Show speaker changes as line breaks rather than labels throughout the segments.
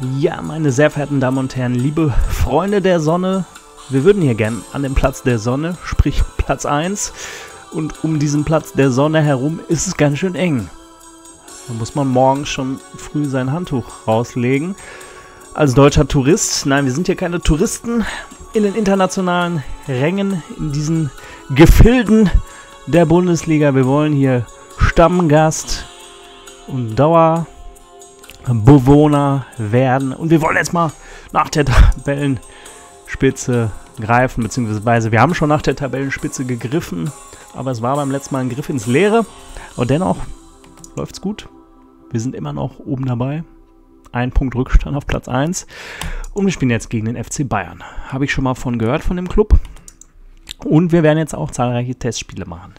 Ja, meine sehr verehrten Damen und Herren, liebe Freunde der Sonne, wir würden hier gern an dem Platz der Sonne, sprich Platz 1. Und um diesen Platz der Sonne herum ist es ganz schön eng. Da muss man morgens schon früh sein Handtuch rauslegen. Als deutscher Tourist, nein, wir sind hier keine Touristen in den internationalen Rängen, in diesen Gefilden der Bundesliga. Wir wollen hier Stammgast und Dauerbewohner werden. Und wir wollen jetzt mal nach der Tabellenspitze greifen, beziehungsweise wir haben schon nach der Tabellenspitze gegriffen, aber es war beim letzten Mal ein Griff ins Leere. Und dennoch läuft es gut. Wir sind immer noch oben dabei. Ein Punkt Rückstand auf Platz 1. Und wir spielen jetzt gegen den FC Bayern. Habe ich schon mal von gehört von dem Club. Und wir werden jetzt auch zahlreiche Testspiele machen.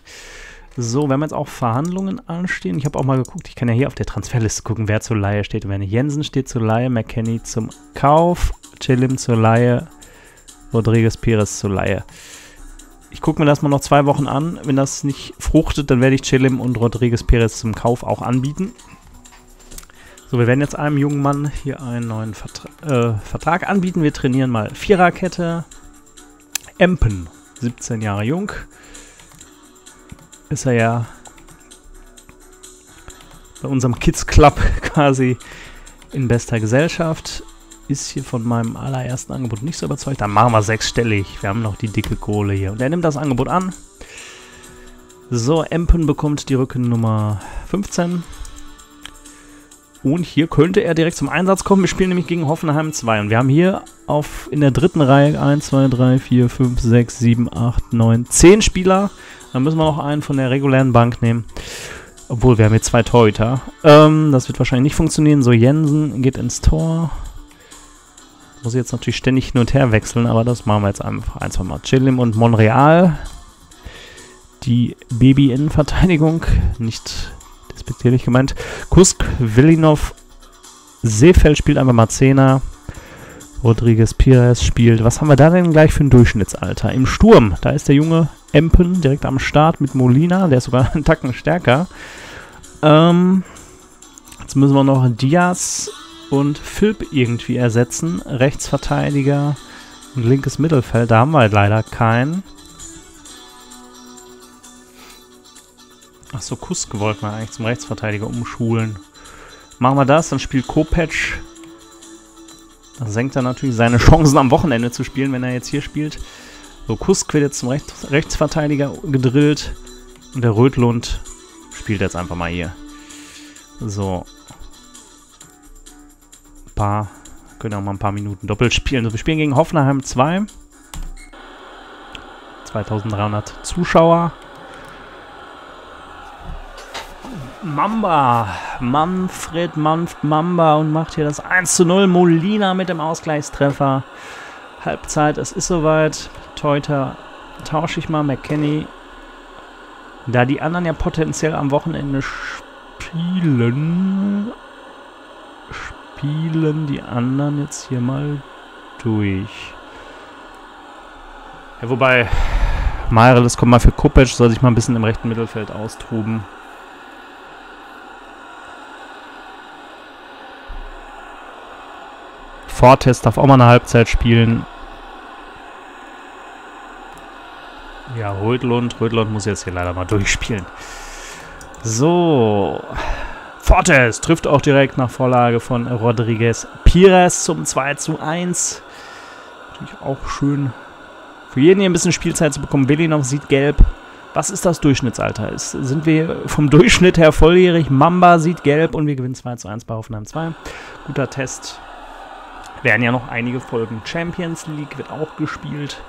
So, wir haben jetzt auch Verhandlungen anstehen. Ich habe auch mal geguckt, ich kann ja hier auf der Transferliste gucken, wer zur Laie steht nicht. Jensen steht zur Laie, McKenny zum Kauf, Chilim zur Laie, Rodriguez Pires zur Laie. Ich gucke mir das mal noch zwei Wochen an. Wenn das nicht fruchtet, dann werde ich Chilim und Rodriguez Perez zum Kauf auch anbieten. So, wir werden jetzt einem jungen Mann hier einen neuen Vertra äh, Vertrag anbieten. Wir trainieren mal Viererkette. Empen, 17 Jahre jung. Ist er ja bei unserem Kids Club quasi in bester Gesellschaft. Ist hier von meinem allerersten Angebot nicht so überzeugt. Dann machen wir sechsstellig. Wir haben noch die dicke Kohle hier. Und er nimmt das Angebot an. So, Empen bekommt die Rückennummer 15. Und hier könnte er direkt zum Einsatz kommen. Wir spielen nämlich gegen Hoffenheim 2. Und wir haben hier auf in der dritten Reihe 1, 2, 3, 4, 5, 6, 7, 8, 9, 10 Spieler. Dann müssen wir noch einen von der regulären Bank nehmen. Obwohl, wir haben jetzt zwei Torhüter. Ähm, das wird wahrscheinlich nicht funktionieren. So, Jensen geht ins Tor. Muss ich jetzt natürlich ständig hin und her wechseln, aber das machen wir jetzt einfach ein, zwei Mal. Chilim und Monreal. Die Baby-Innenverteidigung. Nicht despektierlich gemeint. Kusk, Vilinov, Seefeld spielt einfach mal Zehner. Rodriguez Pires spielt. Was haben wir da denn gleich für ein Durchschnittsalter? Im Sturm, da ist der junge Empen direkt am Start mit Molina. Der ist sogar einen Tacken stärker. Ähm, jetzt müssen wir noch Diaz und Philipp irgendwie ersetzen. Rechtsverteidiger und linkes Mittelfeld. Da haben wir leider keinen. Achso, Kusk wollten wir eigentlich zum Rechtsverteidiger umschulen. Machen wir das, dann spielt Kopec. Das senkt er natürlich seine Chancen am Wochenende zu spielen, wenn er jetzt hier spielt. So, jetzt zum Rechts Rechtsverteidiger gedrillt. Und der Rötlund spielt jetzt einfach mal hier. So. Ein paar, können auch mal ein paar Minuten doppelt spielen. So, wir spielen gegen Hoffenheim 2. 2300 Zuschauer. Mamba. Manfred Manf Mamba und macht hier das 1 zu 0. Molina mit dem Ausgleichstreffer. Halbzeit, es ist soweit. Teuter tausche ich mal. McKenny. Da die anderen ja potenziell am Wochenende spielen, spielen die anderen jetzt hier mal durch. Ja, wobei, Meireles kommt mal für Kupic, soll sich mal ein bisschen im rechten Mittelfeld austoben. Fortes darf auch mal eine Halbzeit spielen. Ja, Rödlund. Rödlund muss jetzt hier leider mal durchspielen. So. Fortes trifft auch direkt nach Vorlage von Rodriguez Pires zum 2 zu 1. Natürlich auch schön für jeden hier ein bisschen Spielzeit zu bekommen. Willi sieht gelb. Was ist das Durchschnittsalter? Ist, sind wir vom Durchschnitt her volljährig? Mamba sieht gelb und wir gewinnen 2 zu 1 bei Hoffenheim 2. Guter Test werden ja noch einige Folgen. Champions League wird auch gespielt.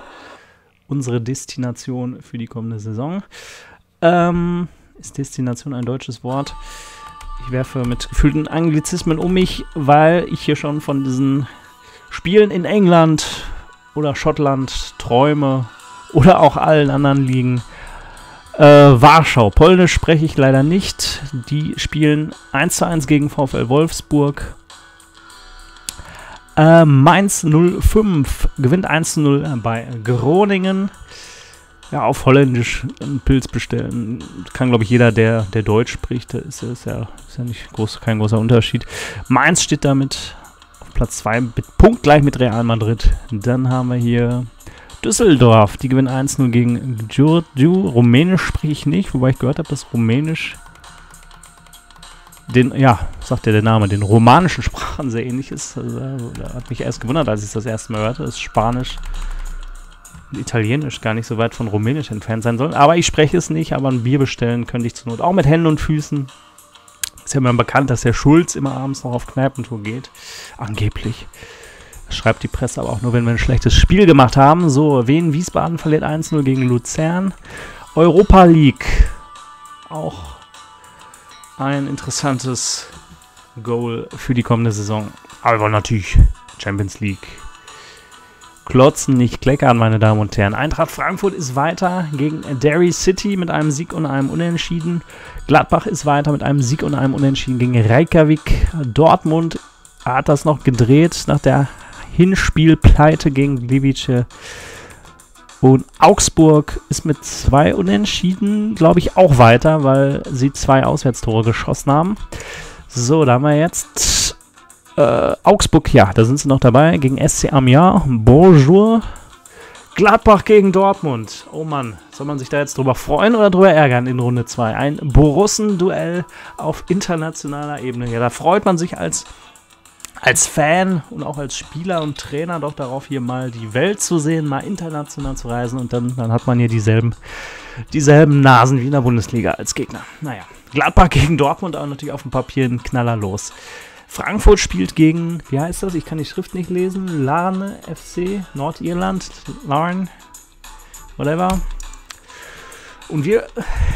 Unsere Destination für die kommende Saison. Ähm, ist Destination ein deutsches Wort? Ich werfe mit gefühlten Anglizismen um mich, weil ich hier schon von diesen Spielen in England oder Schottland träume oder auch allen anderen Ligen. Äh, Warschau. Polnisch spreche ich leider nicht. Die spielen 1 zu 1 gegen VfL Wolfsburg. Äh, Mainz 05 gewinnt 1-0 bei Groningen. Ja, auf Holländisch einen Pilz bestellen. Kann, glaube ich, jeder, der, der Deutsch spricht. Das ist, ist, ja, ist ja nicht groß, kein großer Unterschied. Mainz steht damit auf Platz 2 punktgleich mit Real Madrid. Dann haben wir hier Düsseldorf. Die gewinnen 1-0 gegen Giurgiu. Rumänisch spreche ich nicht, wobei ich gehört habe, dass Rumänisch den, ja, sagt ja der Name, den romanischen Sprachen sehr ähnlich ist. Also, hat mich erst gewundert, als ich das erste Mal hörte, dass Spanisch und Italienisch gar nicht so weit von Rumänisch entfernt sein sollen. Aber ich spreche es nicht, aber ein Bier bestellen könnte ich zur Not auch mit Händen und Füßen. Ist ja immer bekannt, dass der Schulz immer abends noch auf Kneipentour geht. Angeblich. Das schreibt die Presse aber auch nur, wenn wir ein schlechtes Spiel gemacht haben. So, Wien Wiesbaden verliert 1-0 gegen Luzern. Europa League. Auch ein interessantes Goal für die kommende Saison. Aber natürlich Champions League. Klotzen, nicht kleckern, meine Damen und Herren. Eintracht Frankfurt ist weiter gegen Derry City mit einem Sieg und einem Unentschieden. Gladbach ist weiter mit einem Sieg und einem Unentschieden gegen Reykjavik. Dortmund hat das noch gedreht nach der Hinspielpleite gegen Gliwice. Und Augsburg ist mit zwei Unentschieden, glaube ich, auch weiter, weil sie zwei Auswärtstore geschossen haben. So, da haben wir jetzt äh, Augsburg, ja, da sind sie noch dabei, gegen SC Amiens. Bonjour. Gladbach gegen Dortmund. Oh Mann, soll man sich da jetzt drüber freuen oder drüber ärgern in Runde 2? Ein Borussen-Duell auf internationaler Ebene. Ja, da freut man sich als als Fan und auch als Spieler und Trainer doch darauf, hier mal die Welt zu sehen, mal international zu reisen und dann, dann hat man hier dieselben, dieselben Nasen wie in der Bundesliga als Gegner. Naja, Gladbach gegen Dortmund, aber natürlich auf dem Papier ein Knaller los. Frankfurt spielt gegen, wie heißt das? Ich kann die Schrift nicht lesen. Larne FC, Nordirland, Larne, whatever. Und wir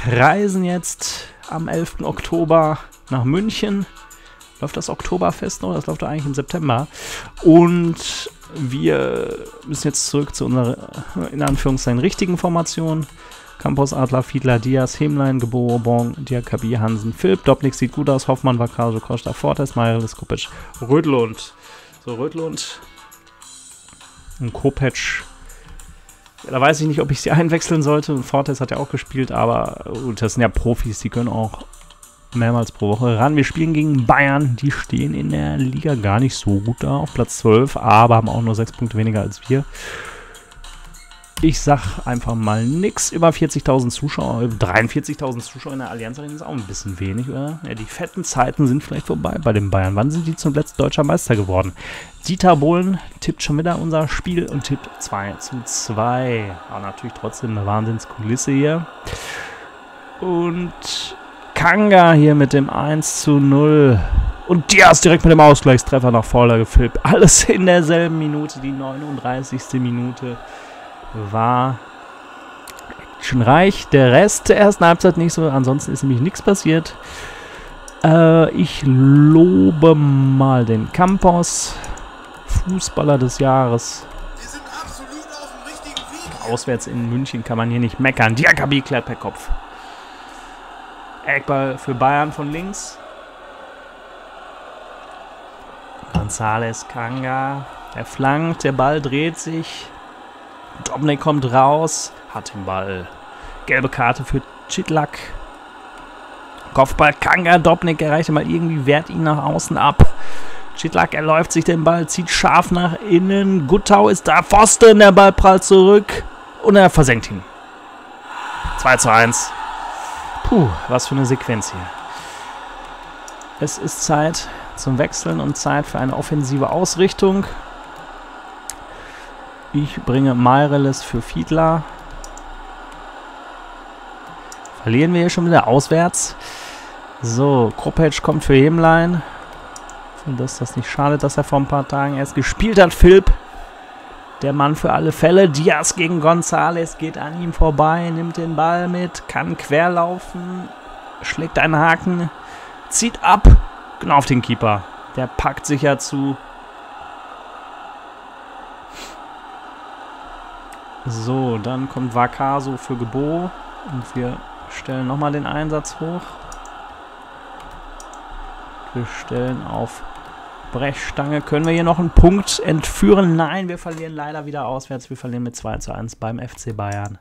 reisen jetzt am 11. Oktober nach München läuft das Oktoberfest noch, das läuft eigentlich im September. Und wir müssen jetzt zurück zu unserer, in Anführungszeichen, richtigen Formation. Campos, Adler, Fiedler, Diaz, Hemlein, Geboho, Bon, Diakabi, Hansen, Philipp, Dobnik sieht gut aus, Hoffmann, Vakaso, Costa, Fortes, Meireles, Kupic, Rödlund. So, Rödlund und Kopec. Ja, da weiß ich nicht, ob ich sie einwechseln sollte. Und Fortes hat ja auch gespielt, aber gut, das sind ja Profis, die können auch mehrmals pro Woche ran. Wir spielen gegen Bayern. Die stehen in der Liga gar nicht so gut da, auf Platz 12, aber haben auch nur 6 Punkte weniger als wir. Ich sag einfach mal nix. Über 40.000 Zuschauer, 43.000 Zuschauer in der Allianz Arena ist auch ein bisschen wenig, oder? Ja, die fetten Zeiten sind vielleicht vorbei bei den Bayern. Wann sind die zum letzten deutscher Meister geworden? Dieter Bohlen tippt schon wieder unser Spiel und tippt 2 zu 2. Aber natürlich trotzdem eine Wahnsinnskulisse hier. Und Kanga hier mit dem 1 zu 0. Und Diaz direkt mit dem Ausgleichstreffer nach Vorlage gefilmt. Alles in derselben Minute. Die 39. Minute war schon reich. Der Rest der ersten Halbzeit nicht so. Ansonsten ist nämlich nichts passiert. Äh, ich lobe mal den Campos. Fußballer des Jahres. Auswärts in München kann man hier nicht meckern. Diakabi klärt per Kopf. Eckball für Bayern von links. González Kanga. Er flankt, der Ball dreht sich. Dobnik kommt raus, hat den Ball. Gelbe Karte für Chitlak. Kopfball Kanga, Dobnik erreicht mal irgendwie, wehrt ihn nach außen ab. Chitlak erläuft sich den Ball, zieht scharf nach innen. Guttau ist da, Pfosten, der Ball prallt zurück und er versenkt ihn. 2 zu 1. Puh, was für eine Sequenz hier. Es ist Zeit zum Wechseln und Zeit für eine offensive Ausrichtung. Ich bringe Meireles für Fiedler. Verlieren wir hier schon wieder auswärts. So, Kropetsch kommt für Hemlein. Und dass das nicht schadet, dass er vor ein paar Tagen erst gespielt hat. Philipp der Mann für alle Fälle. Diaz gegen González geht an ihm vorbei, nimmt den Ball mit, kann querlaufen, schlägt einen Haken, zieht ab, genau auf den Keeper. Der packt sicher zu. So, dann kommt Vakaso für Gebo und wir stellen nochmal den Einsatz hoch. Wir stellen auf Brechstange. Können wir hier noch einen Punkt entführen? Nein, wir verlieren leider wieder auswärts. Wir verlieren mit 2 zu 1 beim FC Bayern.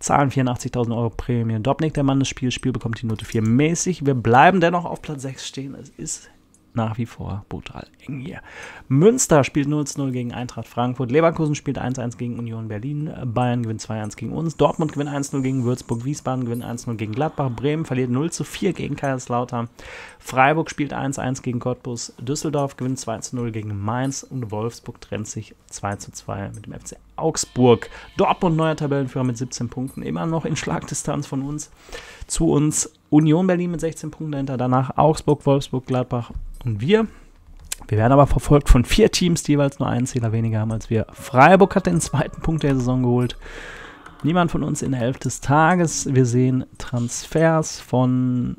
Zahlen 84.000 Euro Prämie. Dobnik, der Mann des Spiels, Spiel bekommt die Note 4 mäßig. Wir bleiben dennoch auf Platz 6 stehen. Es ist nach wie vor brutal eng hier. Münster spielt 0-0 gegen Eintracht Frankfurt. Leverkusen spielt 1-1 gegen Union Berlin. Bayern gewinnt 2-1 gegen uns. Dortmund gewinnt 1-0 gegen Würzburg. Wiesbaden gewinnt 1-0 gegen Gladbach. Bremen verliert 0-4 gegen Kaiserslautern. Freiburg spielt 1-1 gegen Cottbus. Düsseldorf gewinnt 2-0 gegen Mainz. Und Wolfsburg trennt sich 2-2 mit dem FC Augsburg. Dortmund neuer Tabellenführer mit 17 Punkten. Immer noch in Schlagdistanz von uns zu uns. Union Berlin mit 16 Punkten dahinter. Danach Augsburg, Wolfsburg, Gladbach und wir. Wir werden aber verfolgt von vier Teams, die jeweils nur einen Zähler weniger haben als wir. Freiburg hat den zweiten Punkt der Saison geholt. Niemand von uns in der Elf des Tages. Wir sehen Transfers von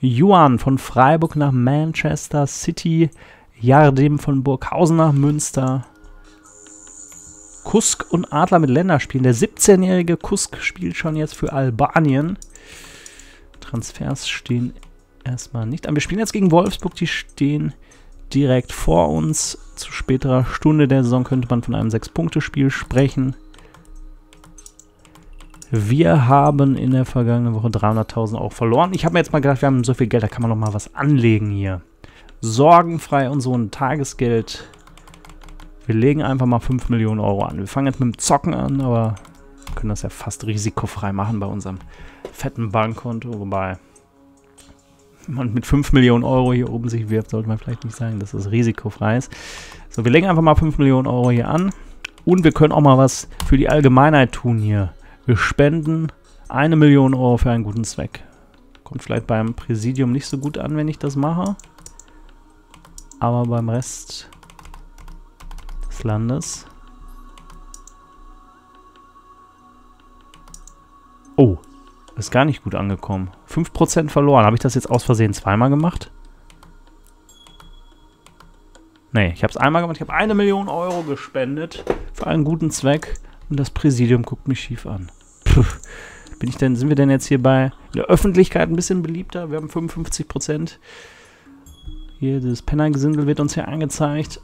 Juan von Freiburg nach Manchester City. Jardim von Burghausen nach Münster. Kusk und Adler mit Länderspielen. Der 17-jährige Kusk spielt schon jetzt für Albanien. Transfers stehen erstmal nicht an. Wir spielen jetzt gegen Wolfsburg, die stehen direkt vor uns. Zu späterer Stunde der Saison könnte man von einem 6-Punkte-Spiel sprechen. Wir haben in der vergangenen Woche 300.000 Euro verloren. Ich habe mir jetzt mal gedacht, wir haben so viel Geld, da kann man noch mal was anlegen hier. Sorgenfrei und so ein Tagesgeld. Wir legen einfach mal 5 Millionen Euro an. Wir fangen jetzt mit dem Zocken an, aber können das ja fast risikofrei machen bei unserem fetten Bankkonto. Wobei, man mit 5 Millionen Euro hier oben sich wirft, sollte man vielleicht nicht sagen, dass das risikofrei ist. So, wir legen einfach mal 5 Millionen Euro hier an. Und wir können auch mal was für die Allgemeinheit tun hier. Wir spenden eine Million Euro für einen guten Zweck. Kommt vielleicht beim Präsidium nicht so gut an, wenn ich das mache. Aber beim Rest des Landes. Oh, ist gar nicht gut angekommen. 5% verloren. Habe ich das jetzt aus Versehen zweimal gemacht? Nee, ich habe es einmal gemacht. Ich habe eine Million Euro gespendet für einen guten Zweck und das Präsidium guckt mich schief an. Puh. Bin ich denn, sind wir denn jetzt hier bei der Öffentlichkeit ein bisschen beliebter? Wir haben 55%. Hier, das Pennergesindel wird uns hier angezeigt.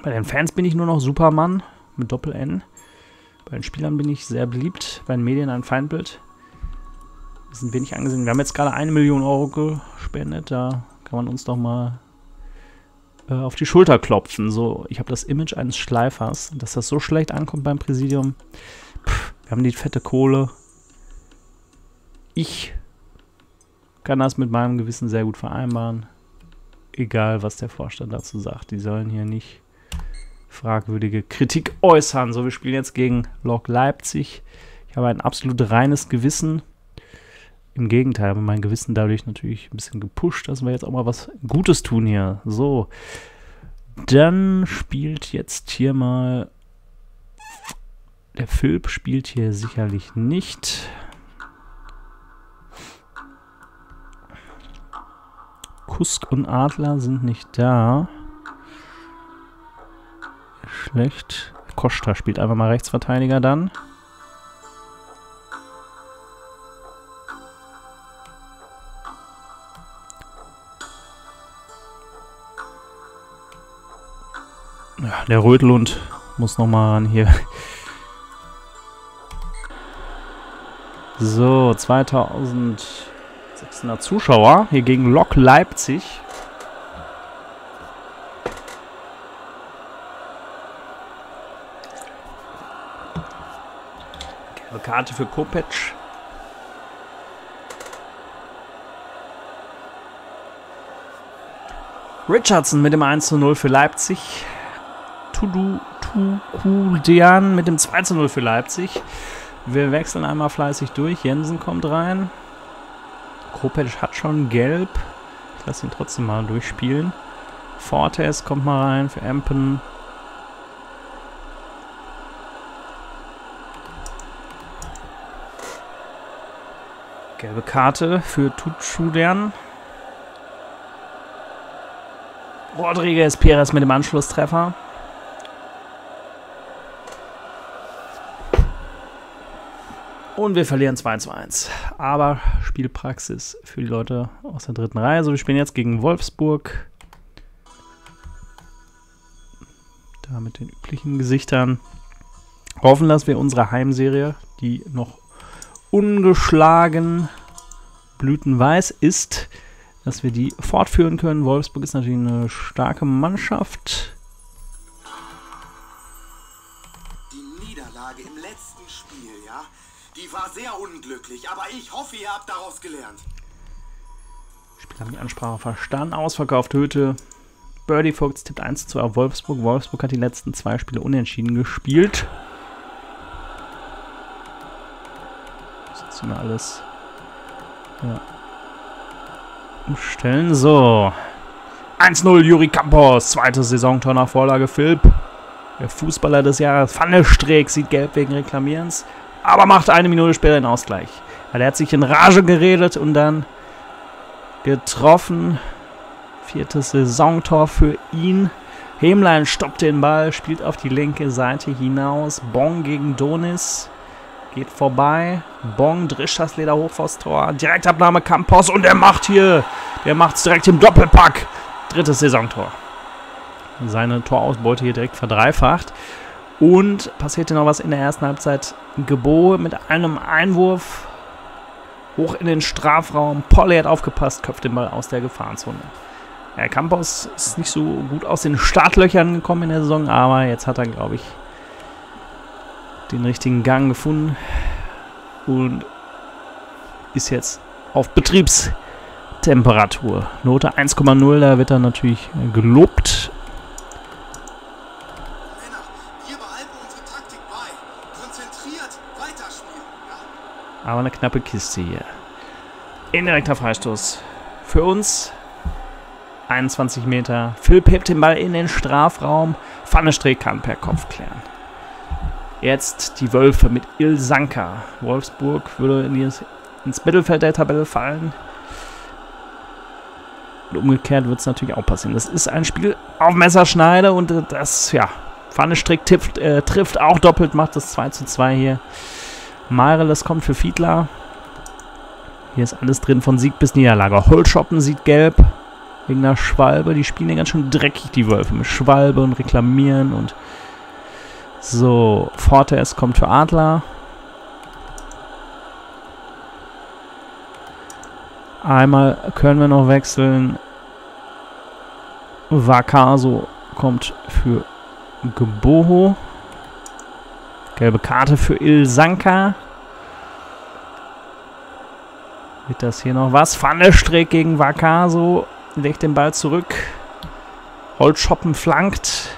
Bei den Fans bin ich nur noch Superman mit Doppel-N. Bei den Spielern bin ich sehr beliebt. Bei den Medien ein Feindbild. Wir sind wenig angesehen. Wir haben jetzt gerade eine Million Euro gespendet. Da kann man uns doch mal äh, auf die Schulter klopfen. So, ich habe das Image eines Schleifers. Dass das so schlecht ankommt beim Präsidium. Pff, wir haben die fette Kohle. Ich kann das mit meinem Gewissen sehr gut vereinbaren. Egal, was der Vorstand dazu sagt. Die sollen hier nicht fragwürdige Kritik äußern. So, wir spielen jetzt gegen Lok Leipzig. Ich habe ein absolut reines Gewissen. Im Gegenteil, habe mein Gewissen dadurch natürlich ein bisschen gepusht, dass wir jetzt auch mal was Gutes tun hier. So, dann spielt jetzt hier mal... Der Philipp spielt hier sicherlich nicht. Kusk und Adler sind nicht da. Schlecht. Costa spielt einfach mal Rechtsverteidiger dann. Ja, der Rötelund muss nochmal ran hier. So, 2600 Zuschauer hier gegen Lok Leipzig. Karte für Kopec. Richardson mit dem 1 zu 0 für Leipzig. Tudu Tukudian mit dem 2 zu 0 für Leipzig. Wir wechseln einmal fleißig durch. Jensen kommt rein. Kropec hat schon gelb. Ich lasse ihn trotzdem mal durchspielen. Fortes kommt mal rein für Empen. Gelbe Karte für Tutschudian. Rodriguez Perez mit dem Anschlusstreffer. Und wir verlieren 2 zu 1. Aber Spielpraxis für die Leute aus der dritten Reihe. So, wir spielen jetzt gegen Wolfsburg. Da mit den üblichen Gesichtern. Hoffen, dass wir unsere Heimserie, die noch ungeschlagen blütenweiß ist, dass wir die fortführen können. Wolfsburg ist natürlich eine starke Mannschaft.
Die Niederlage im letzten Spiel, ja, die war sehr unglücklich, aber ich hoffe, ihr habt daraus gelernt.
Spieler haben die Ansprache verstanden. Ausverkauft Hütte. Birdie Fox tippt 1 zu 2 auf Wolfsburg. Wolfsburg hat die letzten zwei Spiele unentschieden gespielt. Mir alles ja. umstellen. So. 1-0 Juri Campos. Zweites Saisontor nach Vorlage Philipp. Der Fußballer des Jahres. Pfanne Streeck sieht gelb wegen Reklamierens. Aber macht eine Minute später den Ausgleich. Er hat sich in Rage geredet und dann getroffen. Viertes Saisontor für ihn. Hemlein stoppt den Ball, spielt auf die linke Seite hinaus. Bong gegen Donis. Geht vorbei. Bong drischt das Leder hoch vors Tor. Direktabnahme Campos und er macht hier. Der macht es direkt im Doppelpack. Drittes Saisontor. Seine Torausbeute hier direkt verdreifacht. Und passierte noch was in der ersten Halbzeit. Gebo mit einem Einwurf hoch in den Strafraum. Polly hat aufgepasst, köpft den Ball aus der Gefahrenzone. Ja, Campos ist nicht so gut aus den Startlöchern gekommen in der Saison, aber jetzt hat er, glaube ich, den richtigen Gang gefunden und ist jetzt auf Betriebstemperatur. Note 1,0, da wird er natürlich gelobt. Aber eine knappe Kiste hier. Indirekter Freistoß. Für uns 21 Meter. Philipp hebt den Ball in den Strafraum. Pfannestrick kann per Kopf klären. Jetzt die Wölfe mit Ilsanka. Wolfsburg würde in dieses, ins Mittelfeld der Tabelle fallen. Und umgekehrt wird es natürlich auch passieren. Das ist ein Spiel auf Messerschneide und das, ja, Pfannestrick trifft, äh, trifft auch doppelt, macht das 2 zu 2 hier. Meireles kommt für Fiedler. Hier ist alles drin von Sieg bis Niederlage. Holschoppen sieht gelb. Wegen der Schwalbe. Die spielen ja ganz schön dreckig, die Wölfe. Mit Schwalbe und Reklamieren und so. Fortes kommt für Adler. Einmal können wir noch wechseln. Vakaso kommt für Geboho. Gelbe Karte für Ilsanka. Wird das hier noch was? Pfannestrick gegen Vakaso. Legt den Ball zurück. Holzschoppen flankt.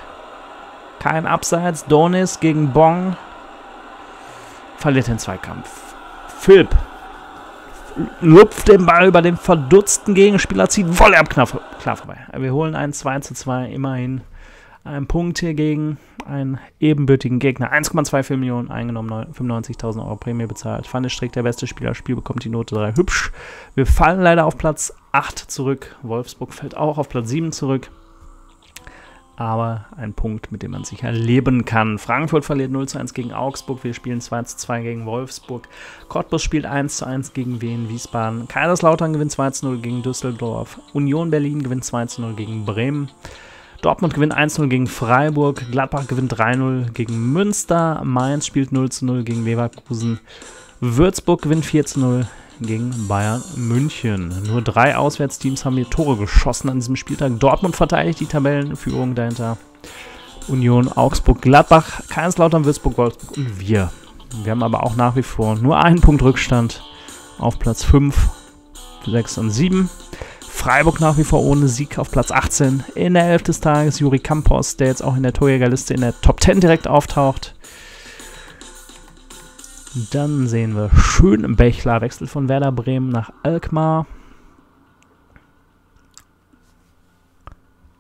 Kein Abseits. Donis gegen Bong. Verliert den Zweikampf. Philipp lupft den Ball über den verdutzten Gegenspieler, zieht voll ab klar, klar vorbei. Wir holen ein 2 zu 2, immerhin einen Punkt hier gegen einen ebenbürtigen Gegner. 1,24 Millionen eingenommen, 95.000 Euro Prämie bezahlt. Fanny Strick, der beste Spieler, Spiel bekommt die Note 3. Hübsch. Wir fallen leider auf Platz 8 zurück. Wolfsburg fällt auch auf Platz 7 zurück. Aber ein Punkt, mit dem man sicher leben kann. Frankfurt verliert 0 zu 1 gegen Augsburg. Wir spielen 2 zu 2 gegen Wolfsburg. Cottbus spielt 1 zu 1 gegen Wien, Wiesbaden. Kaiserslautern gewinnt 2 zu 0 gegen Düsseldorf. Union Berlin gewinnt 2 zu 0 gegen Bremen. Dortmund gewinnt 1-0 gegen Freiburg. Gladbach gewinnt 3-0 gegen Münster. Mainz spielt 0-0 gegen Leverkusen. Würzburg gewinnt 4-0 gegen Bayern München. Nur drei Auswärtsteams haben hier Tore geschossen an diesem Spieltag. Dortmund verteidigt die Tabellenführung dahinter. Union, Augsburg, Gladbach, Kaiserslautern, Würzburg, Wolfsburg und wir. Wir haben aber auch nach wie vor nur einen Punkt Rückstand auf Platz 5, 6 und 7. Freiburg nach wie vor ohne Sieg auf Platz 18. In der 11 des Tages Juri Campos, der jetzt auch in der Torjägerliste in der Top 10 direkt auftaucht. Dann sehen wir Schönbechler, Wechsel von Werder Bremen nach Alkmaar.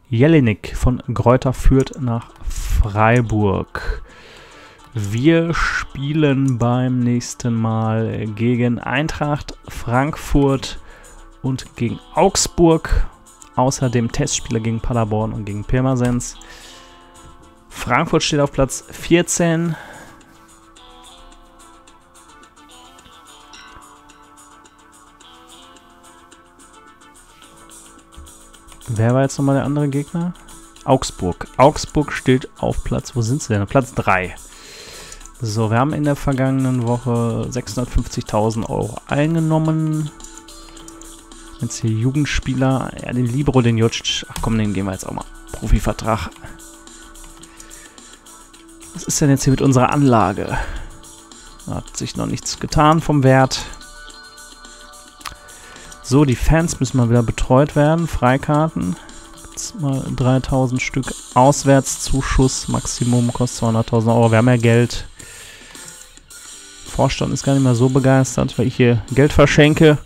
Jelinek von Gräuter führt nach Freiburg. Wir spielen beim nächsten Mal gegen Eintracht Frankfurt und gegen Augsburg. Außerdem Testspieler gegen Paderborn und gegen Pirmasens. Frankfurt steht auf Platz 14. Wer war jetzt nochmal der andere Gegner? Augsburg. Augsburg steht auf Platz, wo sind sie denn? Platz 3. So, wir haben in der vergangenen Woche 650.000 Euro eingenommen. Jetzt hier Jugendspieler. Ja, den Libro, den Jutsch. Ach komm, den gehen wir jetzt auch mal. Profivertrag. Was ist denn jetzt hier mit unserer Anlage? Hat sich noch nichts getan vom Wert. So, die Fans müssen mal wieder betreut werden. Freikarten. Jetzt mal 3000 Stück Auswärtszuschuss. Maximum kostet 200.000 Euro. Wir haben ja Geld. Vorstand ist gar nicht mehr so begeistert, weil ich hier Geld verschenke.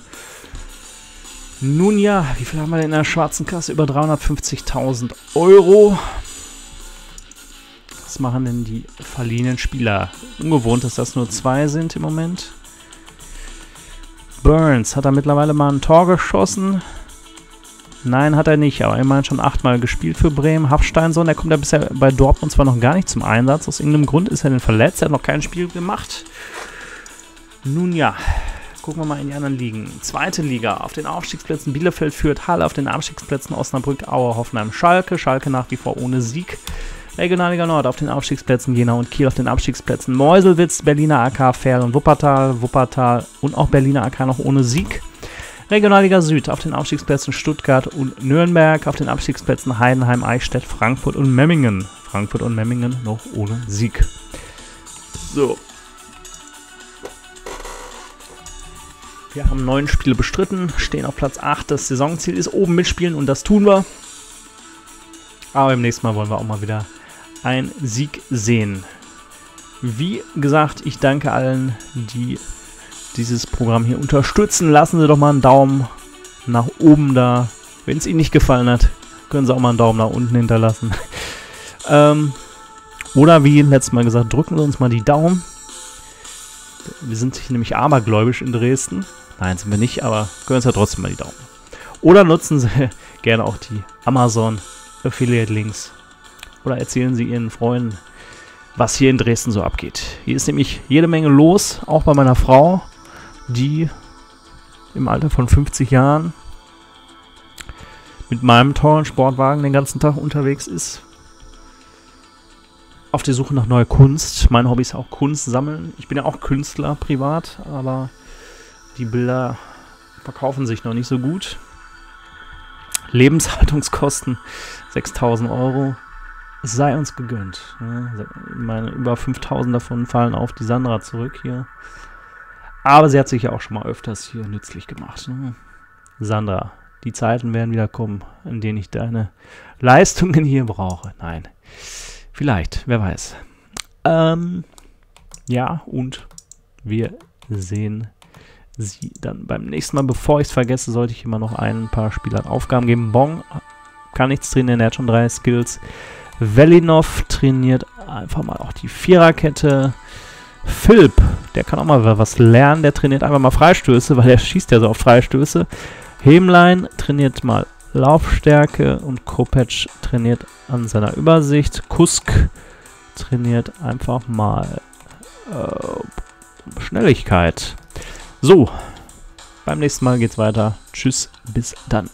Nun ja, wie viel haben wir denn in der schwarzen Kasse? Über 350.000 Euro. Was machen denn die verliehenen Spieler? Ungewohnt, dass das nur zwei sind im Moment. Burns, hat er mittlerweile mal ein Tor geschossen? Nein, hat er nicht, aber immerhin schon achtmal gespielt für Bremen. Hafsteinsohn, der kommt ja bisher bei Dortmund zwar noch gar nicht zum Einsatz. Aus irgendeinem Grund ist er denn verletzt, er hat noch kein Spiel gemacht. Nun ja, gucken wir mal in die anderen Ligen. Zweite Liga, auf den Aufstiegsplätzen Bielefeld führt Halle, auf den Abstiegsplätzen Osnabrück, Aue, Hoffenheim, Schalke. Schalke nach wie vor ohne Sieg. Regionalliga Nord auf den Aufstiegsplätzen Jena und Kiel, auf den Abstiegsplätzen Meuselwitz, Berliner AK, und Wuppertal, Wuppertal und auch Berliner AK noch ohne Sieg. Regionalliga Süd auf den Aufstiegsplätzen Stuttgart und Nürnberg, auf den Abstiegsplätzen Heidenheim, Eichstätt, Frankfurt und Memmingen. Frankfurt und Memmingen noch ohne Sieg. So. Wir haben neun Spiele bestritten, stehen auf Platz 8. Das Saisonziel ist oben mitspielen und das tun wir. Aber im nächsten Mal wollen wir auch mal wieder einen Sieg sehen. Wie gesagt, ich danke allen, die dieses Programm hier unterstützen. Lassen Sie doch mal einen Daumen nach oben da. Wenn es Ihnen nicht gefallen hat, können Sie auch mal einen Daumen nach unten hinterlassen. ähm, oder wie letztes Mal gesagt, drücken Sie uns mal die Daumen. Wir sind nämlich abergläubisch in Dresden. Nein, sind wir nicht, aber können Sie ja trotzdem mal die Daumen. Oder nutzen Sie gerne auch die Amazon Affiliate Links. Oder erzählen Sie Ihren Freunden, was hier in Dresden so abgeht. Hier ist nämlich jede Menge los, auch bei meiner Frau, die im Alter von 50 Jahren mit meinem tollen Sportwagen den ganzen Tag unterwegs ist. Auf der Suche nach neuer Kunst. Mein Hobby ist auch Kunst sammeln. Ich bin ja auch Künstler privat, aber die Bilder verkaufen sich noch nicht so gut. Lebenshaltungskosten 6000 Euro. Es sei uns gegönnt. Ne? Meine über 5000 davon fallen auf die Sandra zurück hier. Aber sie hat sich ja auch schon mal öfters hier nützlich gemacht. Ne? Sandra, die Zeiten werden wieder kommen, in denen ich deine Leistungen hier brauche. Nein. Vielleicht, wer weiß. Ähm, ja, und wir sehen sie dann beim nächsten Mal. Bevor ich es vergesse, sollte ich immer noch ein paar Spielern Aufgaben geben. Bong kann nichts trainieren, er hat schon drei Skills. Velinov trainiert einfach mal auch die Viererkette. Philipp, der kann auch mal was lernen, der trainiert einfach mal Freistöße, weil er schießt ja so auf Freistöße. Hemlein trainiert mal Laufstärke und Kopec trainiert an seiner Übersicht. Kusk trainiert einfach mal äh, Schnelligkeit. So, beim nächsten Mal geht's weiter. Tschüss, bis dann.